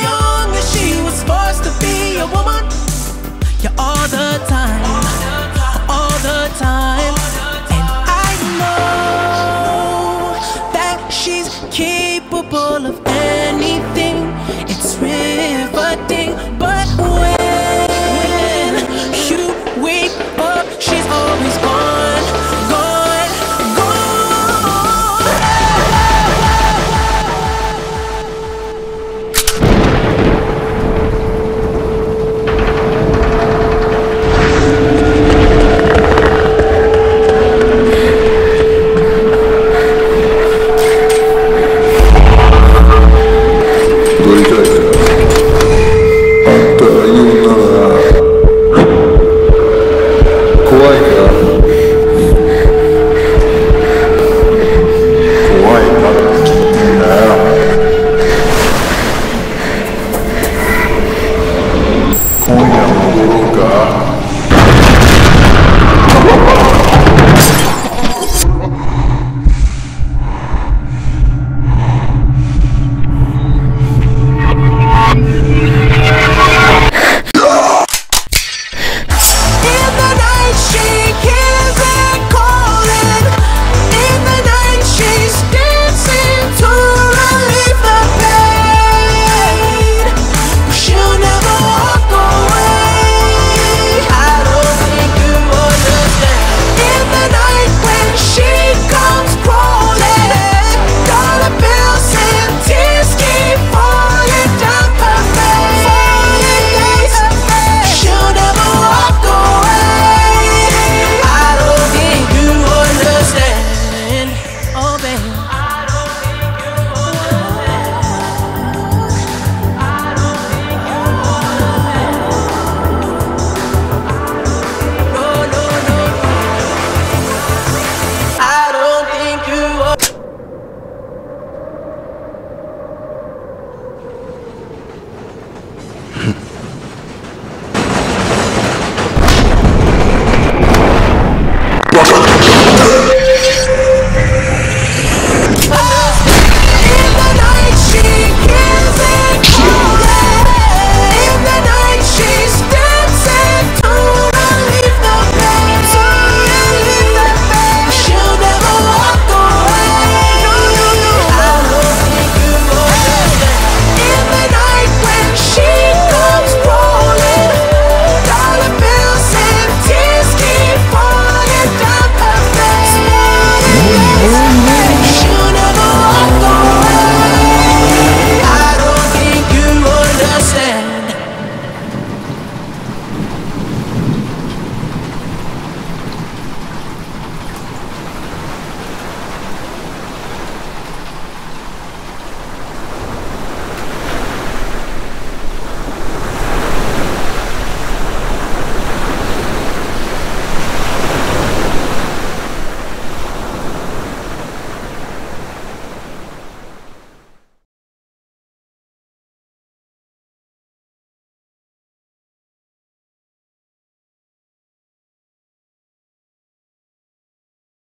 young and she was forced to be a woman. You're all the time, all the time. And I know that she's capable of anything. It's riveting. God